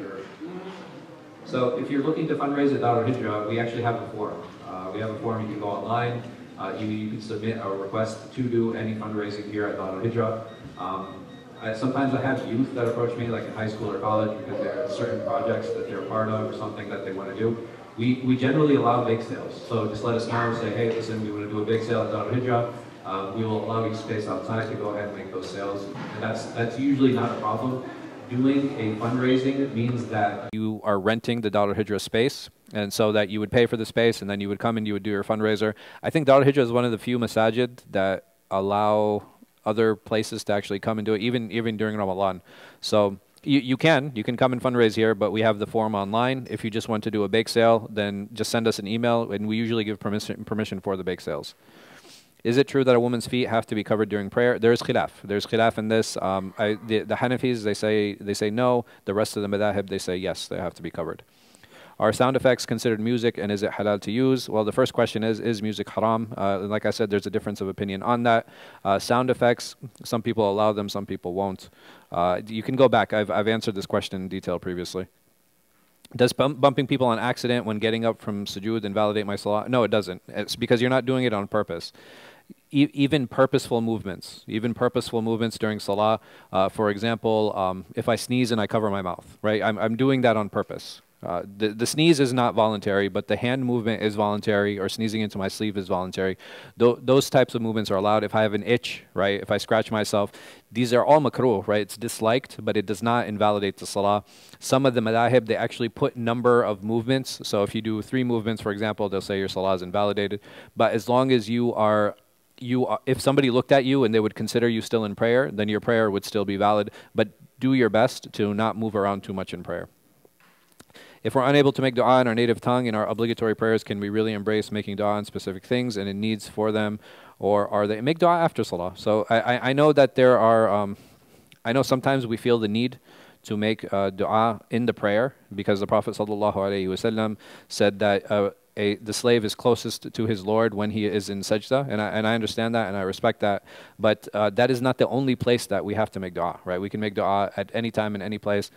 Sure. So if you're looking to fundraise at Darul Hijra, we actually have a forum. Uh, we have a forum, you can go online, uh, you, you can submit a request to do any fundraising here at Darul Hijra. Um, I, sometimes I have youth that approach me, like in high school or college, because there are certain projects that they're part of or something that they want to do. We, we generally allow bake sales. So just let us know, and say, hey, listen, we want to do a bake sale at Darul Hijra. Um, we will allow you space outside to go ahead and make those sales. And that's, that's usually not a problem. Doing a fundraising means that you are renting the Darul Hijra space, and so that you would pay for the space, and then you would come and you would do your fundraiser. I think Darul Hijra is one of the few masajid that allow other places to actually come and do it, even even during Ramadan. So you, you can you can come and fundraise here, but we have the form online. If you just want to do a bake sale, then just send us an email, and we usually give permission permission for the bake sales. Is it true that a woman's feet have to be covered during prayer? There's khilaf. There's khilaf in this. Um, I, the, the Hanafis they say they say no. The rest of the madhab they say yes. They have to be covered. Are sound effects considered music and is it halal to use? Well, the first question is, is music haram? Uh, like I said, there's a difference of opinion on that. Uh, sound effects, some people allow them, some people won't. Uh, you can go back. I've, I've answered this question in detail previously. Does bump, bumping people on accident when getting up from sujood invalidate my salah? No, it doesn't. It's because you're not doing it on purpose. E even purposeful movements, even purposeful movements during salah. Uh, for example, um, if I sneeze and I cover my mouth, right? I'm, I'm doing that on purpose. Uh, the, the sneeze is not voluntary, but the hand movement is voluntary, or sneezing into my sleeve is voluntary. Th those types of movements are allowed. If I have an itch, right, if I scratch myself, these are all makruh, right? It's disliked, but it does not invalidate the salah. Some of the madahib, they actually put number of movements. So if you do three movements, for example, they'll say your salah is invalidated. But as long as you are you are, if somebody looked at you and they would consider you still in prayer, then your prayer would still be valid. But do your best to not move around too much in prayer. If we're unable to make dua in our native tongue in our obligatory prayers, can we really embrace making dua on specific things and in needs for them? Or are they make dua after salah? So I, I know that there are, um, I know sometimes we feel the need to make uh, dua in the prayer because the Prophet ﷺ said that uh, a, the slave is closest to his Lord when he is in sajda, and I, and I understand that and I respect that. But uh, that is not the only place that we have to make dua, right? We can make dua at any time in any place.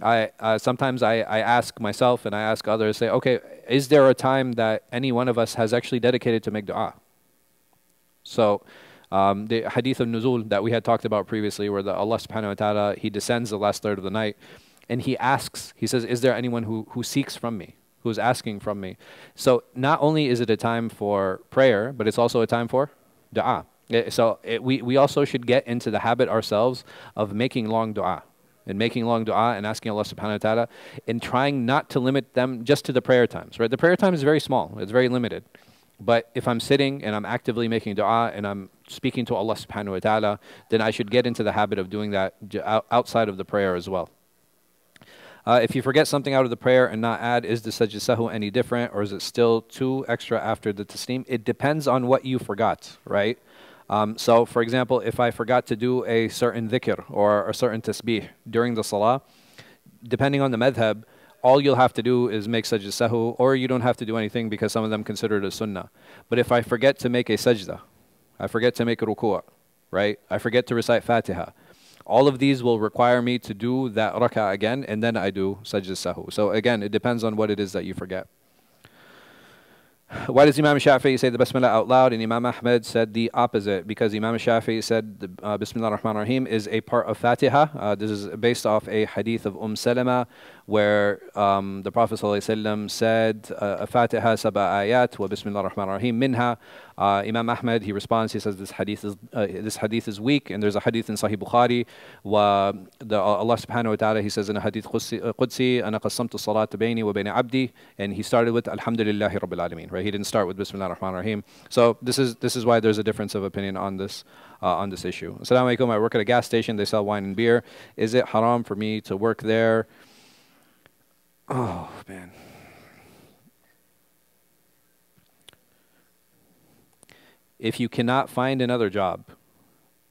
I uh, sometimes I, I ask myself and I ask others, say, okay, is there a time that any one of us has actually dedicated to make du'a? So um, the hadith of nuzul that we had talked about previously, where the Allah subhanahu wa ta'ala, He descends the last third of the night, and He asks, He says, is there anyone who, who seeks from me? Who's asking from me? So not only is it a time for prayer, but it's also a time for du'a. Eh, so it, we, we also should get into the habit ourselves of making long du'a and making long dua and asking Allah subhanahu wa ta'ala and trying not to limit them just to the prayer times, right? The prayer time is very small, it's very limited. But if I'm sitting and I'm actively making dua and I'm speaking to Allah subhanahu wa ta'ala, then I should get into the habit of doing that outside of the prayer as well. Uh, if you forget something out of the prayer and not add, is the sajda sahu any different or is it still two extra after the taslim? It depends on what you forgot, right? Um, so, for example, if I forgot to do a certain dhikr or a certain tasbih during the salah, depending on the madhab, all you'll have to do is make sajda sahu, or you don't have to do anything because some of them consider it a sunnah. But if I forget to make a sajda, I forget to make a ruku', right? I forget to recite Fatiha. All of these will require me to do that rak'ah again, and then I do sajda sahu. So again, it depends on what it is that you forget. Why does Imam Shafi'i say the Bismillah out loud and Imam Ahmed said the opposite? Because Imam Shafi'i said the uh, Bismillah ar-Rahman ar-Rahim is a part of Fatiha. Uh, this is based off a hadith of Umm Salama where um, the Prophet ﷺ said, uh, Fatiha saba ayat wa Bismillah ar-Rahman ar-Rahim minha. Uh, Imam Ahmed, he responds, he says this hadith is, uh, this hadith is weak and there's a hadith in Sahih Bukhari wa the, uh, Allah subhanahu wa ta'ala, he says in a hadith Qudsi, أَنَا قَسَّمْتُ الصَّلَاةَ بَيْنِي وَبَيْنِ عَبْدِي and he started with Alhamdulillahi Rabbil Alameen, right? He didn't start with Bismillah ar-Rahman ar-Rahim. So this is, this is why there's a difference of opinion on this, uh, on this issue. Assalamu alaikum, I work at a gas station, they sell wine and beer. Is it haram for me to work there? Oh, man. If you cannot find another job,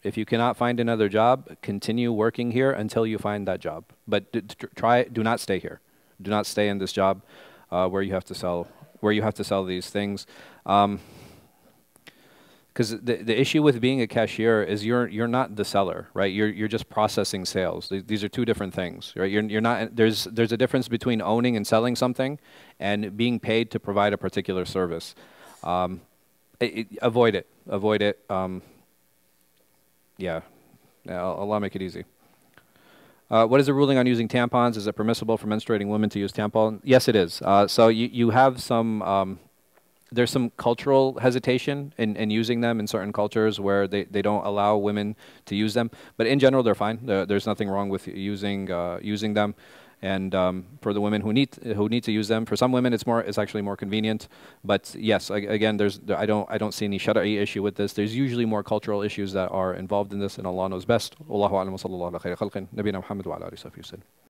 if you cannot find another job, continue working here until you find that job. But try, do not stay here. Do not stay in this job uh, where you have to sell, where you have to sell these things. Um, because the, the issue with being a cashier is you're you're not the seller, right? You're you're just processing sales. These are two different things, right? You're you're not there's there's a difference between owning and selling something, and being paid to provide a particular service. Um, it, it, avoid it. Avoid it. Um, yeah, yeah. I'll, Allah make it easy. Uh, what is the ruling on using tampons? Is it permissible for menstruating women to use tampon? Yes, it is. Uh, so you, you have some, um, there's some cultural hesitation in, in using them in certain cultures where they, they don't allow women to use them. But in general, they're fine. There, there's nothing wrong with using, uh, using them. And um, for the women who need who need to use them, for some women it's more it's actually more convenient. But yes, I, again, there's I don't I don't see any shara'i issue with this. There's usually more cultural issues that are involved in this, and Allah knows best. Wallahu a'lam wa sallallahu ala khayri khalqin. Nabina Muhammad wa ala.